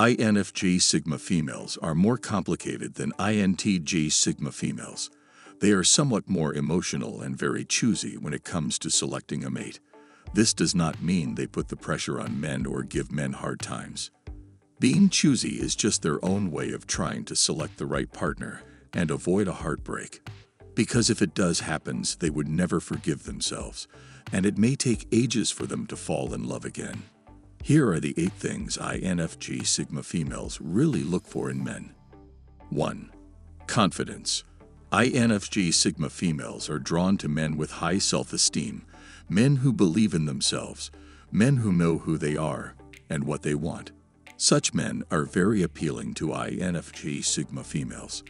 INFJ Sigma females are more complicated than INTJ Sigma females. They are somewhat more emotional and very choosy when it comes to selecting a mate. This does not mean they put the pressure on men or give men hard times. Being choosy is just their own way of trying to select the right partner and avoid a heartbreak. Because if it does happen, they would never forgive themselves, and it may take ages for them to fall in love again. Here are the eight things INFJ Sigma females really look for in men. 1. Confidence. INFJ Sigma females are drawn to men with high self esteem, men who believe in themselves, men who know who they are and what they want. Such men are very appealing to INFJ Sigma females.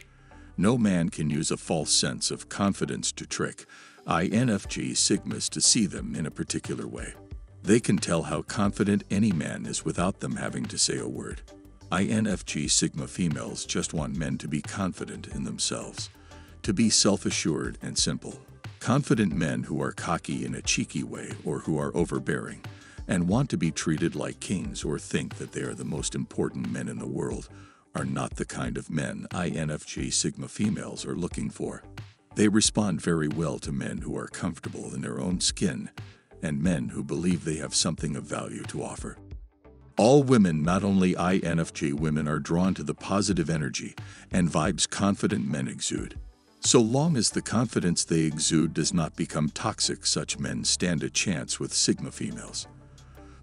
No man can use a false sense of confidence to trick INFJ Sigmas to see them in a particular way. They can tell how confident any man is without them having to say a word. INFJ Sigma females just want men to be confident in themselves, to be self assured and simple. Confident men who are cocky in a cheeky way or who are overbearing and want to be treated like kings or think that they are the most important men in the world are not the kind of men INFJ Sigma females are looking for. They respond very well to men who are comfortable in their own skin and men who believe they have something of value to offer. All women, not only INFJ women, are drawn to the positive energy and vibes confident men exude. So long as the confidence they exude does not become toxic, such men stand a chance with Sigma females.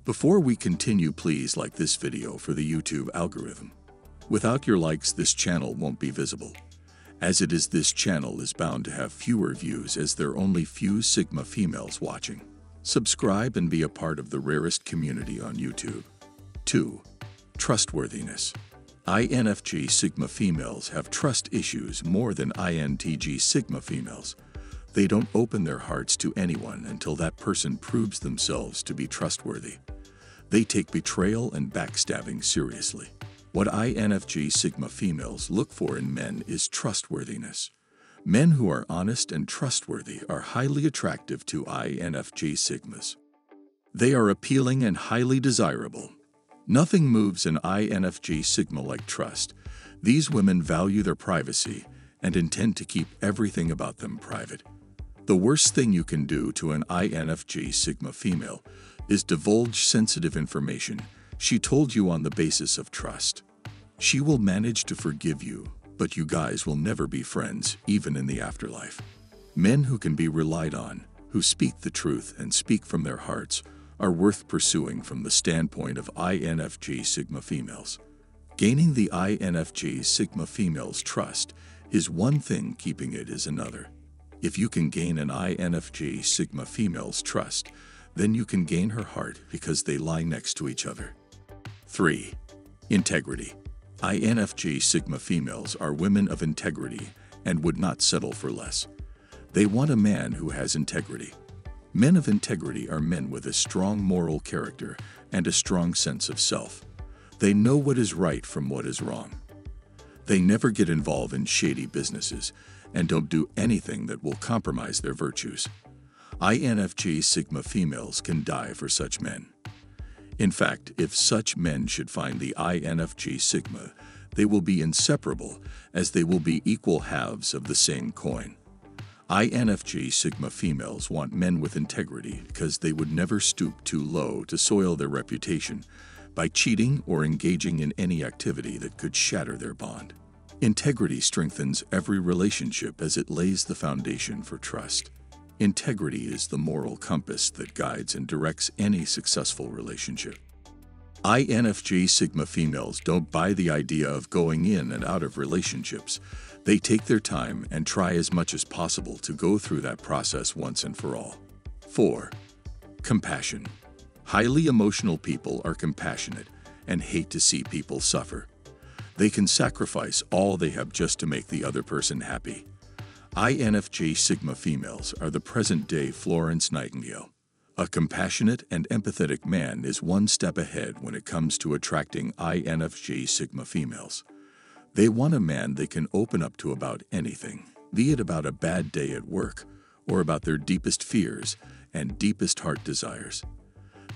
Before we continue, please like this video for the YouTube algorithm. Without your likes, this channel won't be visible. As it is, this channel is bound to have fewer views as there are only few Sigma females watching. Subscribe and be a part of the rarest community on YouTube. 2. Trustworthiness. INFJ Sigma females have trust issues more than INTJ Sigma females. They don't open their hearts to anyone until that person proves themselves to be trustworthy. They take betrayal and backstabbing seriously. What INFJ Sigma females look for in men is trustworthiness. Men who are honest and trustworthy are highly attractive to INFJ Sigmas. They are appealing and highly desirable. Nothing moves an INFJ Sigma like trust. These women value their privacy and intend to keep everything about them private. The worst thing you can do to an INFJ Sigma female is divulge sensitive information she told you on the basis of trust. She will manage to forgive you but you guys will never be friends, even in the afterlife. Men who can be relied on, who speak the truth and speak from their hearts, are worth pursuing from the standpoint of INFJ Sigma females. Gaining the INFJ Sigma female's trust is one thing, keeping it is another. If you can gain an INFJ Sigma female's trust, then you can gain her heart because they lie next to each other. 3. Integrity. INFJ Sigma females are women of integrity and would not settle for less. They want a man who has integrity. Men of integrity are men with a strong moral character and a strong sense of self. They know what is right from what is wrong. They never get involved in shady businesses and don't do anything that will compromise their virtues. INFJ Sigma females can die for such men. In fact, if such men should find the INFJ Sigma, they will be inseparable as they will be equal halves of the same coin. INFJ Sigma females want men with integrity because they would never stoop too low to soil their reputation by cheating or engaging in any activity that could shatter their bond. Integrity strengthens every relationship as it lays the foundation for trust. Integrity is the moral compass that guides and directs any successful relationship. INFJ Sigma females don't buy the idea of going in and out of relationships. They take their time and try as much as possible to go through that process once and for all. 4. Compassion. Highly emotional people are compassionate and hate to see people suffer. They can sacrifice all they have just to make the other person happy. INFJ Sigma females are the present-day Florence Nightingale. A compassionate and empathetic man is one step ahead when it comes to attracting INFJ Sigma females. They want a man they can open up to about anything, be it about a bad day at work or about their deepest fears and deepest heart desires.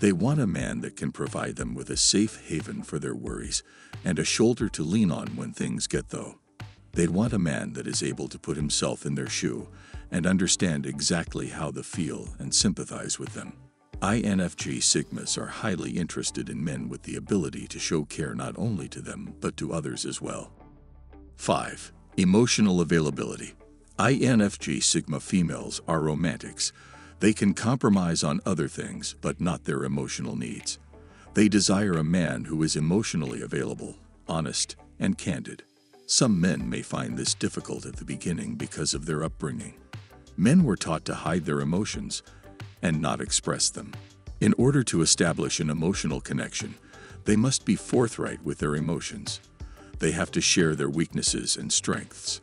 They want a man that can provide them with a safe haven for their worries and a shoulder to lean on when things get though. They'd want a man that is able to put himself in their shoe and understand exactly how they feel and sympathize with them. INFJ Sigmas are highly interested in men with the ability to show care not only to them but to others as well. 5. Emotional availability. INFJ Sigma females are romantics. They can compromise on other things, but not their emotional needs. They desire a man who is emotionally available, honest, and candid. Some men may find this difficult at the beginning because of their upbringing. Men were taught to hide their emotions and not express them. In order to establish an emotional connection, they must be forthright with their emotions. They have to share their weaknesses and strengths.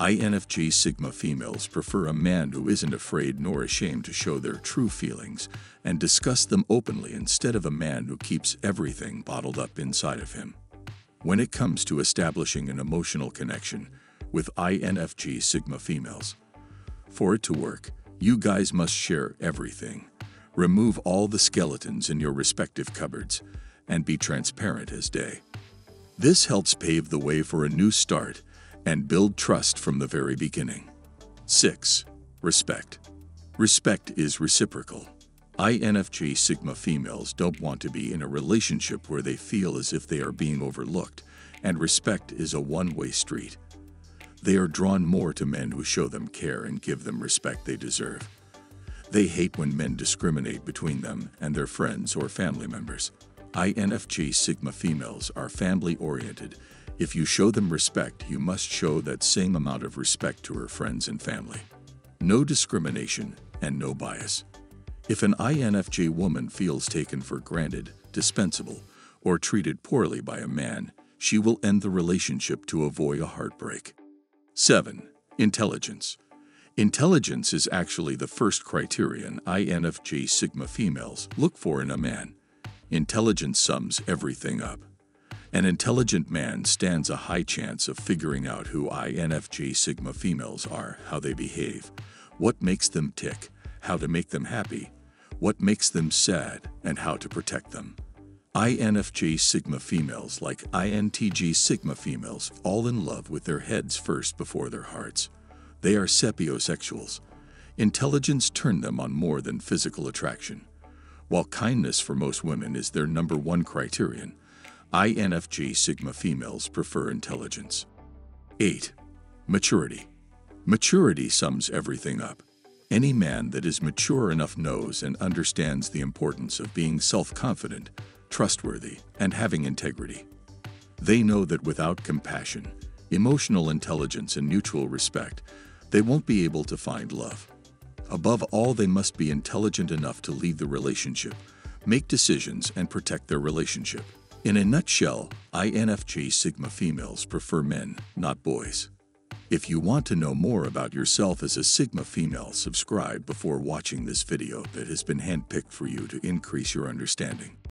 INFJ Sigma females prefer a man who isn't afraid nor ashamed to show their true feelings and discuss them openly instead of a man who keeps everything bottled up inside of him. When it comes to establishing an emotional connection with INFJ Sigma females, for it to work, you guys must share everything. Remove all the skeletons in your respective cupboards and be transparent as day. This helps pave the way for a new start and build trust from the very beginning. 6. Respect. Respect is reciprocal. INFJ Sigma females don't want to be in a relationship where they feel as if they are being overlooked, and respect is a one-way street. They are drawn more to men who show them care and give them respect they deserve. They hate when men discriminate between them and their friends or family members. INFJ Sigma females are family-oriented. If you show them respect, you must show that same amount of respect to her friends and family. No discrimination and no bias. If an INFJ woman feels taken for granted, dispensable, or treated poorly by a man, she will end the relationship to avoid a heartbreak. 7. Intelligence. Intelligence is actually the first criterion INFJ Sigma females look for in a man. Intelligence sums everything up. An intelligent man stands a high chance of figuring out who INFJ Sigma females are, how they behave, what makes them tick, how to make them happy, what makes them sad, and how to protect them. INFJ Sigma females, like INTJ Sigma females, fall in love with their heads first before their hearts. They are sapiosexuals. Intelligence turned them on more than physical attraction. While kindness for most women is their number one criterion, INFJ Sigma females prefer intelligence. 8. Maturity. Maturity sums everything up. Any man that is mature enough knows and understands the importance of being self-confident, trustworthy, and having integrity. They know that without compassion, emotional intelligence, and mutual respect, they won't be able to find love. Above all, they must be intelligent enough to lead the relationship, make decisions, and protect their relationship. In a nutshell, INFJ Sigma females prefer men, not boys. If you want to know more about yourself as a Sigma female, subscribe before watching this video that has been handpicked for you to increase your understanding.